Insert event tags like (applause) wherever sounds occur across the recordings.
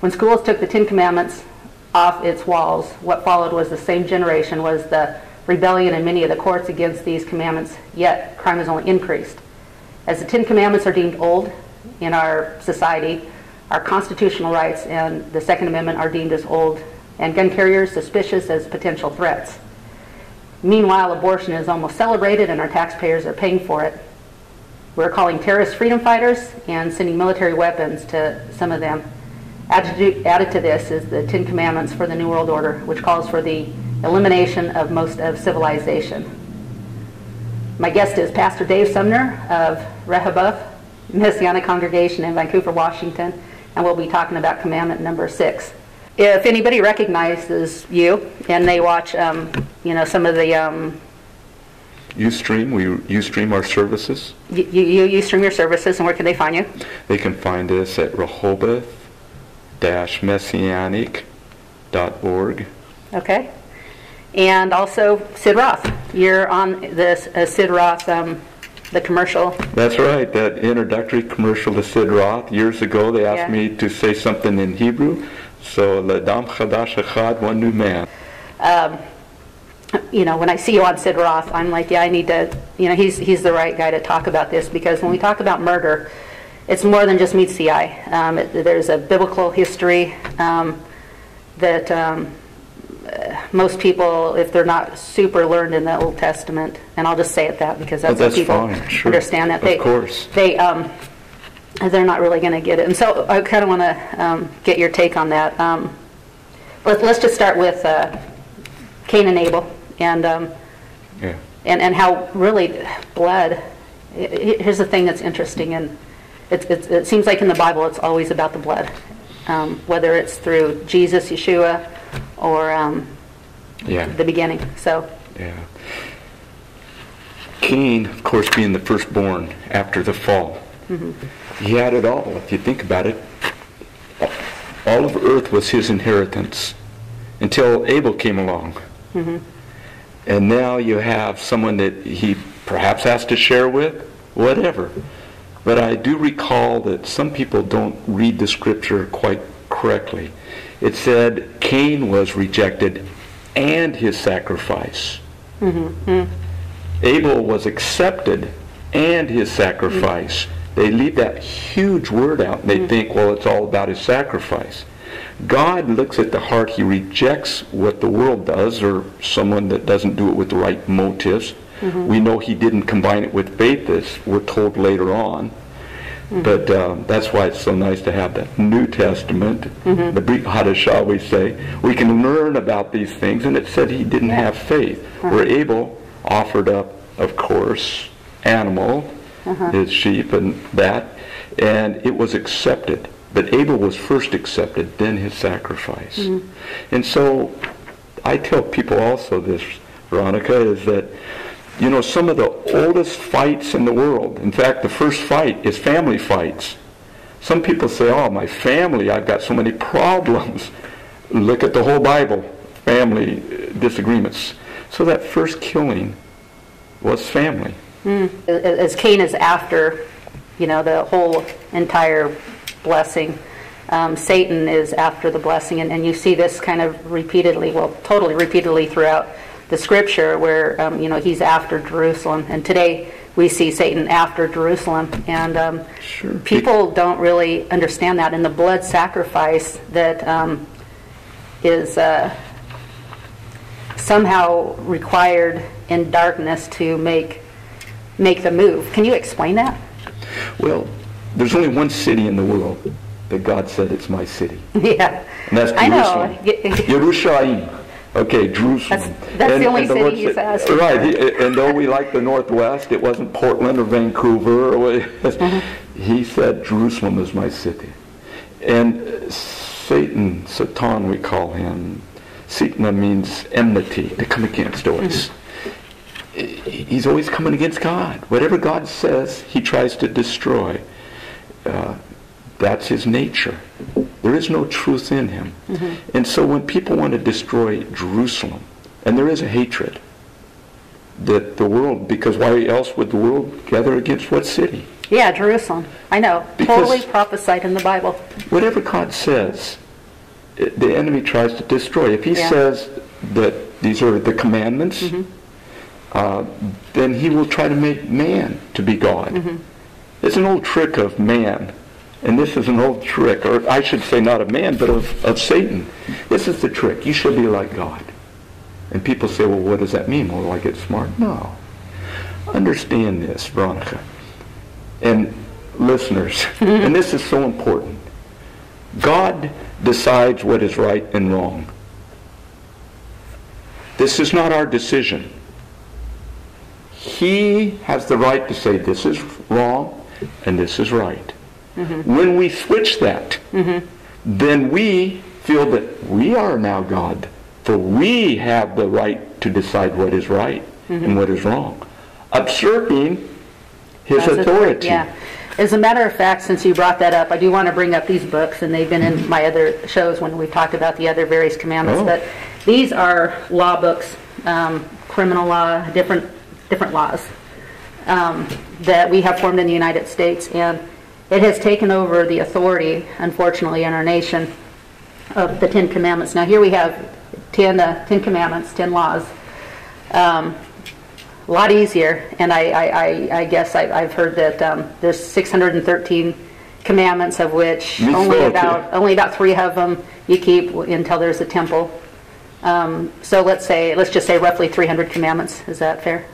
When schools took the Ten Commandments off its walls, what followed was the same generation was the rebellion in many of the courts against these commandments, yet crime has only increased. As the Ten Commandments are deemed old in our society, our constitutional rights and the Second Amendment are deemed as old, and gun carriers suspicious as potential threats. Meanwhile, abortion is almost celebrated and our taxpayers are paying for it. We're calling terrorists freedom fighters and sending military weapons to some of them. Added to, added to this is the Ten Commandments for the New World Order, which calls for the elimination of most of civilization. My guest is Pastor Dave Sumner of Rehoboth Messianic Congregation in Vancouver, Washington, and we'll be talking about commandment number six. If anybody recognizes you and they watch, um, you know, some of the um, Ustream, we Ustream our services. you, you, you stream your services, and where can they find you? They can find us at rehoboth-messianic.org. Okay. And also Sid Roth. You're on this uh, Sid Roth, um, the commercial. That's right, that introductory commercial to Sid Roth. Years ago, they asked Yeah. me to say something in Hebrew. So, Ladam Chadash Echad, one new man. Um, you know, when I see you on Sid Roth, I'm like, yeah, I need to, you know, he's, he's the right guy to talk about this because when we talk about murder, it's more than just meets the eye. Um, it, there's a biblical history um, that um, uh, most people, if they're not super learned in the Old Testament, and I'll just say it that because that's, Oh, that's what people fine, sure. understand that Of they, course. they, um, they're not really going to get it. And so I kind of want to um, get your take on that. Um, let, let's just start with uh, Cain and Abel, and um, Yeah. and and how really blood. Here's the thing that's interesting, and it, it, it seems like in the Bible it's always about the blood, um, whether it's through Jesus, Yeshua, or um, Yeah. the beginning. So Yeah. Cain, of course, being the firstborn after the fall, he had it all. If you think about it, all of earth was his inheritance until Abel came along. And now you have someone that he perhaps has to share with, whatever. But I do recall that some people don't read the scripture quite correctly. It said Cain was rejected and his sacrifice. Mhm. Abel was accepted and his sacrifice. They leave that huge word out and they think, well, it's all about his sacrifice. God looks at the heart. He rejects what the world does or someone that doesn't do it with the right motives. We know he didn't combine it with faith, as we're told later on. Mm-hmm. But um, that's why it's so nice to have the New Testament, mm-hmm. the Brit Hadashah, we say. We can learn about these things, and it said he didn't have faith. Uh-huh. Where Abel offered up, of course, animal, uh-huh. his sheep and that, and it was accepted. But Abel was first accepted, then his sacrifice. Mm-hmm. And so I tell people also this, Veronica, is that you know, some of the oldest fights in the world, in fact, the first fight is family fights. Some people say, oh, my family, I've got so many (laughs) problems. Look at the whole Bible, family uh, disagreements. So that first killing was family. as Cain is after, you know, the whole entire blessing. Um, Satan is after the blessing, and, and you see this kind of repeatedly, well, totally repeatedly throughout the scripture, where um, you know he's after Jerusalem, and today we see Satan after Jerusalem, and um, Sure. people don't really understand that, and the blood sacrifice that um, is uh, somehow required in darkness to make make the move. Can you explain that? Well, there's only one city in the world that God said it's my city. (laughs) yeah. And that's I know. Jerusalem. (laughs) Okay, Jerusalem. That's- that's the only city Lord he's said- asked. Right, he- and though we like the Northwest, it wasn't Portland or Vancouver. Or Uh-huh. He said Jerusalem is my city. And Satan, Satan we call him, Satan means enmity, to come against always. Mm-hmm. He's always coming against God. Whatever God says, he tries to destroy. Uh, that's his nature. There is no truth in him. And so when people want to destroy Jerusalem, and there is a hatred that the world, because why else would the world gather against what city? Yeah, Jerusalem. I know. Because- totally prophesied in the Bible. Whatever God says, the enemy tries to destroy. If he Yeah. says that these are the commandments, Mm-hmm. uh, then he will try to make man to be God. Mm-hmm. It's an old trick of man. And this is an old trick, or I should say not of man, but of, of Satan. This is the trick. You should be like God. And people say, well, what does that mean? Well, I get smart? No. Understand this, Veronica. And listeners, (laughs) and this is so important. God decides what is right and wrong. This is not our decision. He has the right to say this is wrong and this is right. When we switch that, then we feel that we are now God, for we have the right to decide what is right and what is wrong, usurping his That's a- authority. Yeah. As a matter of fact, since you brought that up, I do want to bring up these books, and they've been in my other shows when we've talked about the other various commandments. Oh. But these are law books, um, criminal law, different different laws um, that we have formed in the United States, and it has taken over the authority, unfortunately, in our nation of the Ten Commandments. Now here we have 10, uh, 10 commandments, 10 laws. Um, a lot easier, and I, I, I, I guess I, I've heard that um, there's 613 commandments, of which only about only about three of them you keep until there's a temple. Um, so let's say let's just say roughly 300 commandments. Is that fair?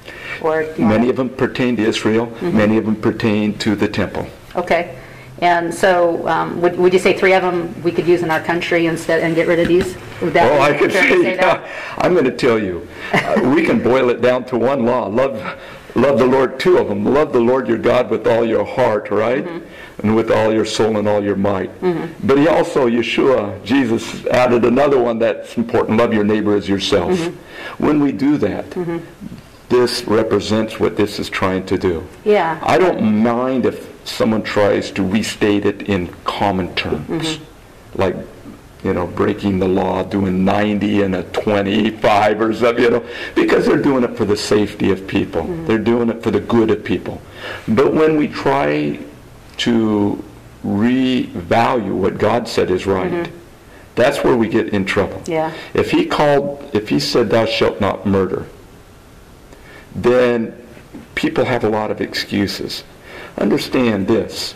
Or do you wanna- Many of them pertain to Israel. Mm-hmm. Many of them pertain to the temple. Okay. And so, um, would, would you say three of them we could use in our country instead and get rid of these? Would that Oh, be I could say, that? yeah. (laughs) I'm going to tell you, uh, we can boil it down to one law. Love, love the Lord, two of them. Love the Lord your God with all your heart, right? Mm-hmm. And with all your soul and all your might. But he also, Yeshua, Jesus, added another one that's important. Love your neighbor as yourself. Mm-hmm. When we do that, this represents what this is trying to do. Yeah. I don't mind if someone tries to restate it in common terms, Mm-hmm. like, you know, breaking the law, doing 90 and a 25 or something, you know, because they're doing it for the safety of people. Mm-hmm. They're doing it for the good of people. But when we try to revalue what God said is right, that's where we get in trouble. Mm-hmm. Yeah. If he called, if he said, thou shalt not murder, then people have a lot of excuses. Understand this.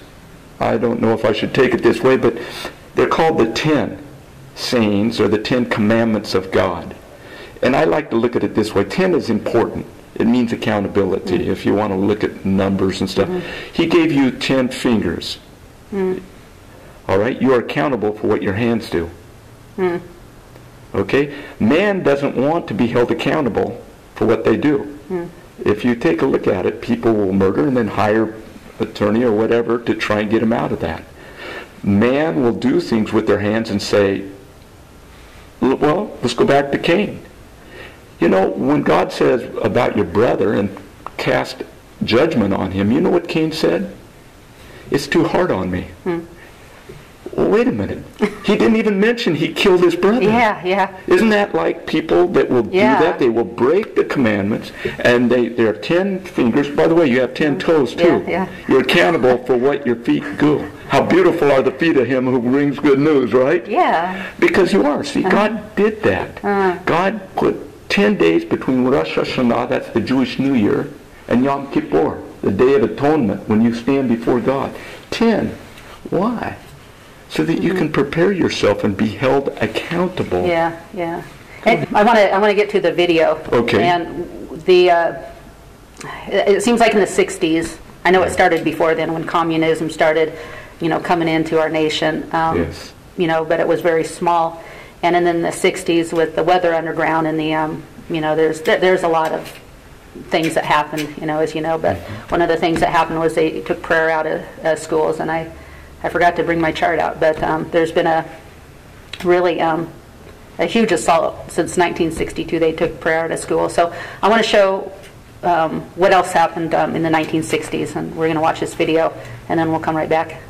I don't know if I should take it this way, but they're called the ten sayings or the ten commandments of God. And I like to look at it this way. Ten is important. It means accountability mm. if you want to look at numbers and stuff. Mm-hmm. He gave you ten fingers. Mm. All right? You are accountable for what your hands do. Mm. Okay? Man doesn't want to be held accountable for what they do. If you take a look at it, people will murder and then hire attorney or whatever to try and get them out of that. Man will do things with their hands and say, well, let's go back to Cain. You know, when God says about your brother and cast judgment on him, you know what Cain said? It's too hard on me. Hmm. Well, wait a minute. He didn't even mention he killed his brother. Yeah, yeah. Isn't that like people that will Yeah. do that? They will break the commandments, and they there are ten fingers. By the way, you have ten toes too. Yeah, yeah. You're accountable for what your feet do. How beautiful are the feet of him who brings good news, right? Yeah. Because you are. See, God did that. Uh. God put ten days between Rosh Hashanah, that's the Jewish New Year, and Yom Kippur, the Day of Atonement, when you stand before God. Ten. Why? So that you can prepare yourself and be held accountable. Mm-hmm. Yeah, yeah. And I want to I want to get to the video. Okay. And the uh, it seems like in the '60s. I know it started before then when communism started, you know, coming into our nation. Um, Yes. You know, but it was very small. And then in the '60s with the Weather Underground and the, um, you know, there's there- there's a lot of things that happened, you know, as you know. But one of the things that happened was they took prayer out of uh, schools, and I I forgot to bring my chart out, but um, there's been a really um, a huge assault since 1962. They took prayer out of school. So I want to show um, what else happened um, in the 1960s, and we're going to watch this video, and then we'll come right back.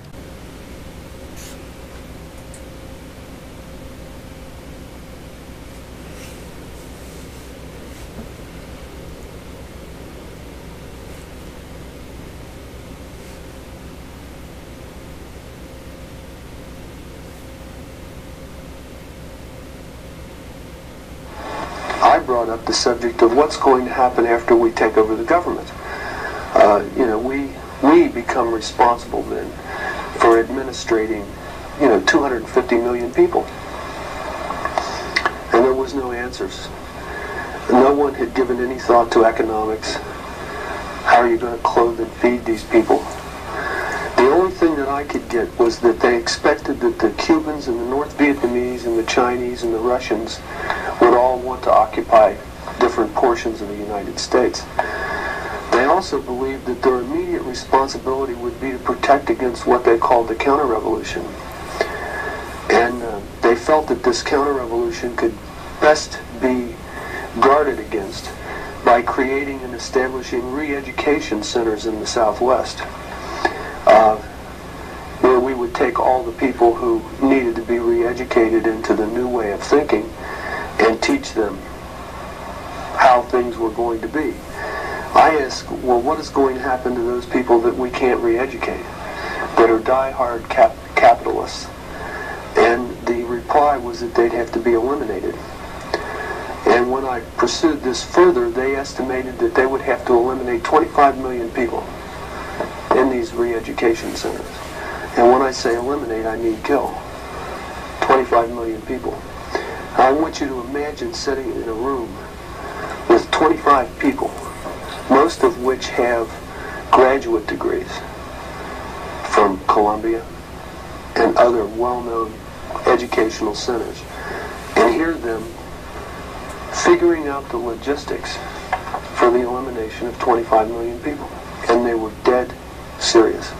Brought up the subject of what's going to happen after we take over the government. Uh, you know, we we become responsible then for administrating, you know, 250 million people. And there was no answers. No one had given any thought to economics. How are you going to clothe and feed these people? The only thing that I could get was that they expected that the Cubans and the North Vietnamese and the Chinese and the Russians would all want to occupy different portions of the United States. They also believed that their immediate responsibility would be to protect against what they called the counter-revolution. And uh, they felt that this counter-revolution could best be guarded against by creating and establishing re-education centers in the Southwest, uh, where we would take all the people who needed to be re-educated into the new way of thinking and teach them how things were going to be. I ask, well, what is going to happen to those people that we can't re-educate, that are die-hard cap- capitalists? And the reply was that they'd have to be eliminated. And when I pursued this further, they estimated that they would have to eliminate 25 million people in these re-education centers. And when I say eliminate, I mean kill. 25 million people. I want you to imagine sitting in a room with 25 people, most of which have graduate degrees from Columbia and other well-known educational centers, and hear them figuring out the logistics for the elimination of 25 million people. And they were dead serious.